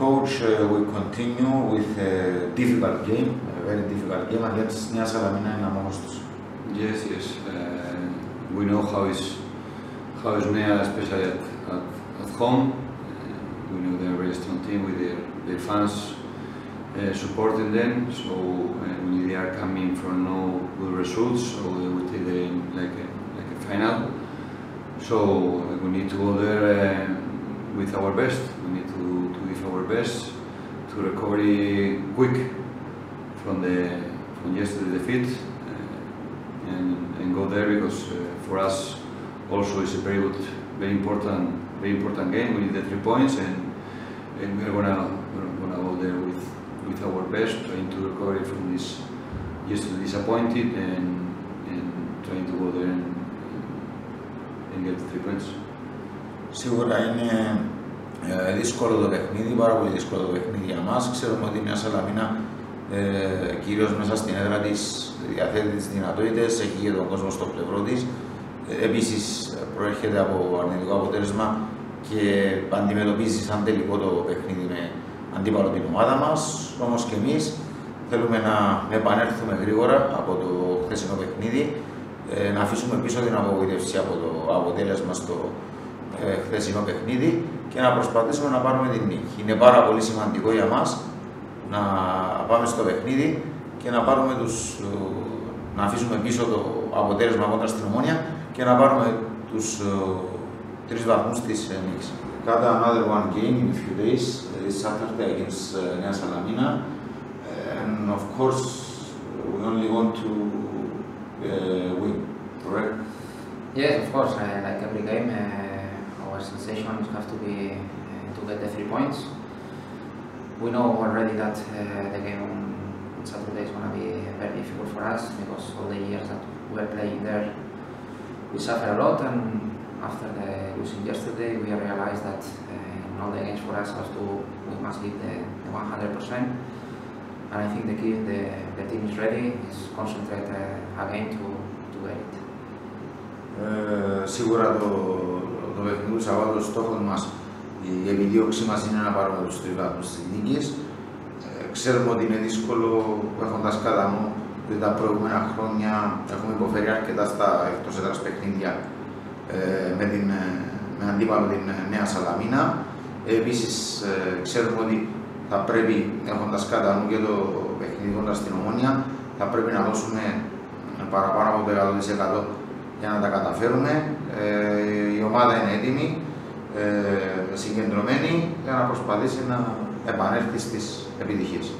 coach, uh, we continue with a difficult game, a very difficult game against Nia Salamina in Amogostos. Yes, yes. Uh, we know how is how is Nea, especially at, at, at home. Uh, we know they're a very strong team with their, their fans uh, supporting them. So uh, when they are coming from no good results, so they will take the like a, like a final. So uh, we need to go there with our best. We need to, to our best to recover quick from the from yesterday's defeat uh, and, and go there because uh, for us also it's a very good, very important, very important game. We need the three points and and we're gonna we're gonna go there with with our best, trying to recover from this yesterday disappointed and and trying to go there and, and get the three points. Sure, I mean. Ε, δύσκολο το παιχνίδι, πάρα πολύ δύσκολο το παιχνίδι για μας. Ξέρουμε ότι μια Σαλαμίνα, ε, κυρίως μέσα στην έδρα της, διαθέτει τις δυνατότητες, έχει και τον κόσμο στο πλευρό της. Ε, επίσης προέρχεται από αρνητικό αποτέλεσμα και αντιμετωπίζει σαν τελικό το παιχνίδι με αντίπαλο την ομάδα μας. Όμως και εμείς θέλουμε να επανέλθουμε γρήγορα από το χθεσινό παιχνίδι, ε, να αφήσουμε πίσω την απογοήτευση από το αποτέλεσμα στο ε, χθεσινό παιχνίδι και να προσπαθήσουμε να πάρουμε την νίκη. Είναι πάρα πολύ σημαντικό για μας να πάμε στο παιχνίδι και να πάρουμε τους, ε, να αφήσουμε πίσω το αποτέλεσμα κόντρα στην Ομόνια και να πάρουμε τους ε, τρεις βαθμούς της ε, νίκης. Got another one game in a few days, this Saturday against uh, Nea Salamina. And of course, we only want to uh, win, correct? Yes, of course. Uh, like every game, uh, our sensation have to be uh, to get the three points. We know already that uh, the game on Saturday is going to be very difficult for us because all the years that we were playing there we suffered a lot and after the losing yesterday we realized that in all the games for us has to we must give the, the 100% and I think the, key, the, the team is ready, is concentrated uh, again to, to get it. Eh, uh, siguran το, το παιχνίδι του Σαββάτου, ο στόχο μας, η επιδίωξή μας είναι να πάρουμε τους τρεις βαθμούς της νίκης. Ε, ξέρουμε ότι είναι δύσκολο έχοντας κατά νου ότι τα προηγούμενα χρόνια έχουμε υποφέρει αρκετά στα εκτός έδρας παιχνίδια ε, με, την, ε, με αντίπαλο την ε, Νέα Σαλαμίνα. Ε, Επίση, ξέρουμε ότι θα πρέπει, έχοντας κατά νου και το παιχνίδι κοντά στην Ομόνια, θα πρέπει να δώσουμε παραπάνω από το 100% για να τα καταφέρουμε. Ε, η ομάδα είναι έτοιμη, ε, συγκεντρωμένη για να προσπαθήσει να επανέλθει στις επιτυχίες.